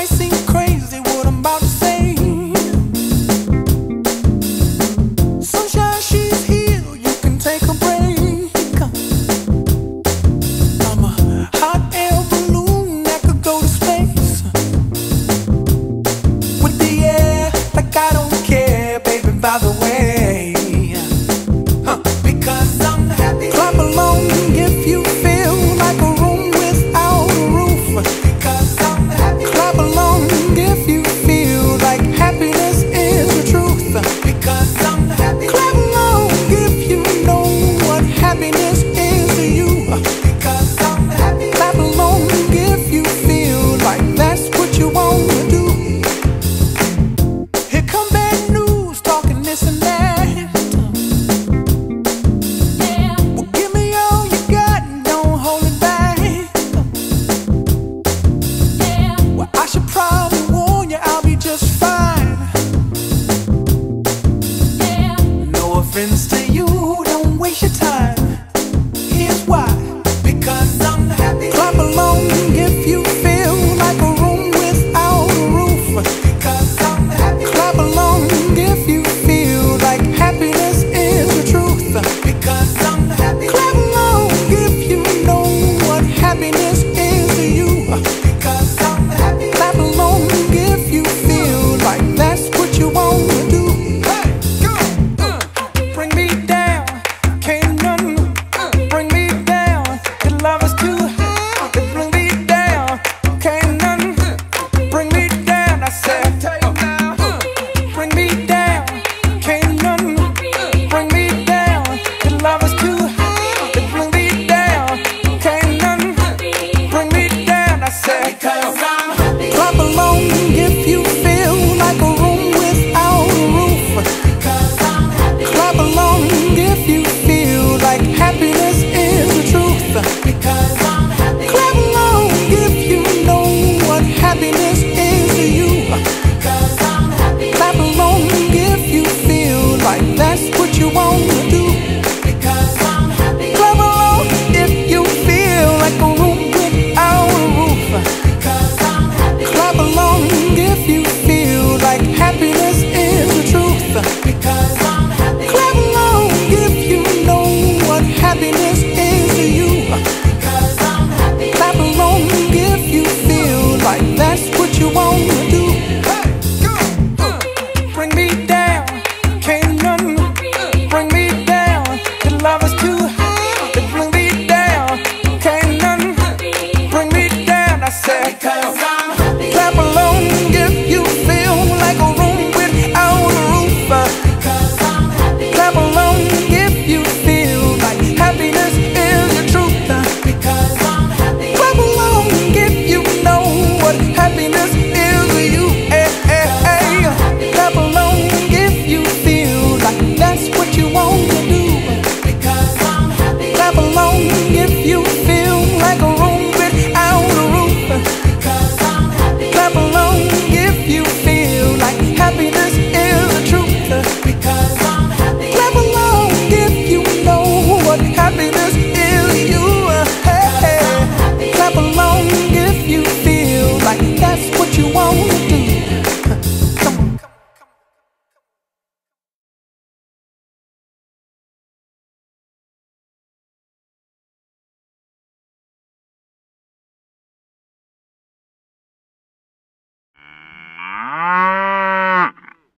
I Because